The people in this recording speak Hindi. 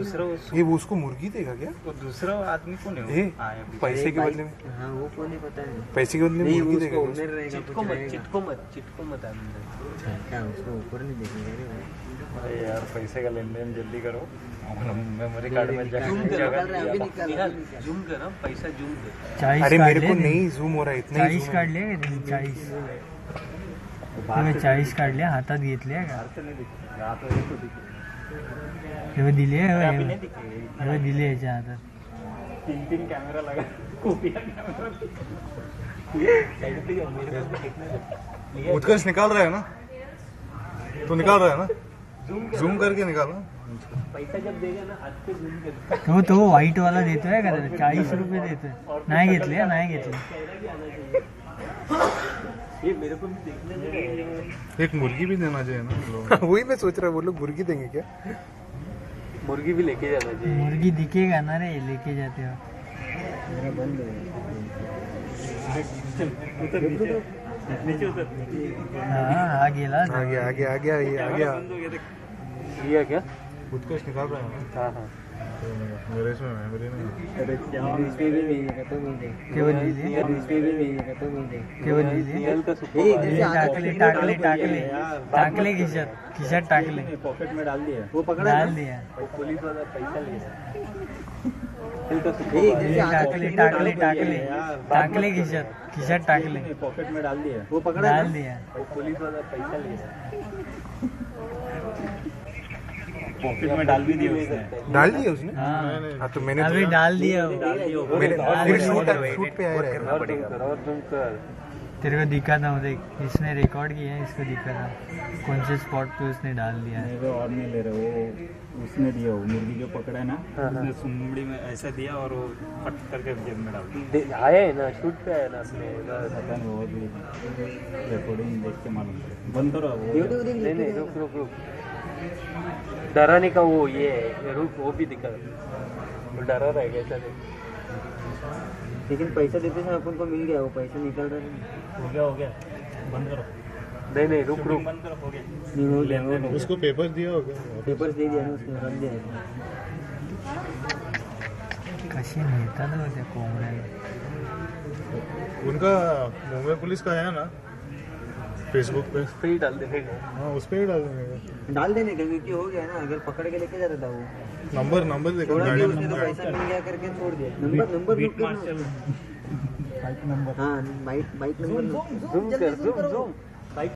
दूसरा ये वो उसको मुर्गी देगा क्या? वो दूसरा आदमी कौन है? ए आया भी। पैसे के बदले में। हाँ वो कौन है पता है? पैसे के बदले में मुर्गी देगा चिटको मत चिटको मत चिटको मत क्या उसको ऊपर नहीं देखेंगे अरे यार पैसे का लेन देन जल्दी करो। मेमोरी कार्ड में। जूम कर ना पैसा जूम कर। अरे मेरे को नहीं जूम हो रहा है इतना ही चाळीस zoom हो रहा है. काढले का त्यांनी चाळीस तुम्ही चाळीस काढले हातात घेतले का? तेव्हा दिले होय, अभी नहीं होय. दिखे तेव्हा दिले याच्या हातात. तीन तीन कैमरा। उत्कर्ष निकाल रहा है ना? तो निकाल रहा है ना? जूम करके निकालो. पैसा जब देगा ना आज के जूम कर. तो तो व्हाईट वाला देतोय का त्याला चाळीस रुपये देतोय नाही घेतले हा, नाही घेतले। ये मेरे को भी देखने एक मुर्गी भी देना चाहिए ना वही मैं सोच रहा वो लोग मुर्गी देंगे क्या? मुर्गी भी लेके जाना चाहिए। मुर्गी दिखेगा ना रे लेके जाते हो। मेरा बंद है नीचे। नीचे उतर। हा आ गया आ गया आ गया ये आ गया गया क्या? उत्कर्ष निकाल रहा है हाँ हाँ। मेरे इसमें मेमोरी नहीं अरे क्या इसमें भी तो मिल जाएगा केवळ दिले इसमें भी मिलेगा तो मिल जाएगा केवळ दिले नियल का सुपर ए, जैसे टाकले टाकले टाकले। टाकले खिशात खिशात टाकले पॉकेट में डाल दिया। वो पकड़ा डाल दिया। पुलिस वाला पैसा ले का हे टाकले टाकले टाकले। टाकले पॉकेट में डाल दिया। वो पकड़ा डाल दिया। पुलिस वाला पैसा ले पॉकेट में डाल भी दिया उसने। डाल दिया उसने? हाँ। हाँ तो मैंने अभी डाल दिया मेरे डाल मेरे दिया। शूट शूट पे आया रहेगा और तुम कर और तुम कर। तेरे को दिखा था देख इसने रिकॉर्ड किया है इसको दिखा था। कौन से स्पॉट पे उसने डाल दिया है? और नहीं ले रहे वो उसने दिया वो। मुर्गी जो पकड़ा है ना उसने सुमड़ी में ऐसा दिया और वो फट करके जेब में डाल दिया। आया है ना? शूट पे आया ना बस। पता नहीं वो भी रिकॉर्डिंग देख के मालूम बंद करो वो नहीं नहीं रुक रुक रुक। डराने का वो ये है रुक वो भी दिखा। वो डरा रहेगा ऐसा देख लेकिन पैसा देते समय अपन को मिल गया वो पैसा निकल रहा नहीं हो गया हो गया। बंद करो। नहीं नहीं रुक रुक। बंद करो हो गया। नहीं हो गया हो गया। उसको पेपर दिया होगा। पेपर दे दिया ना उसने रख दिया। है। कशी नेतात हो त्या कोंबड्या उनका मुंबई पुलिस का है ना? फेसबुक पे। उस पर ही डाल देगा हाँ उस पर ही डाल देने का डाल देने का क्योंकि हो गया ना अगर पकड़ के लेके जाता था वो। नंबर नंबर देखो गाड़ी उसने तो नंबर पैसा मिल गया करके छोड़ दिया। नंबर नंबर नोट करना बाइक नंबर हाँ बाइक बाइक नंबर जूम कर जूम जूम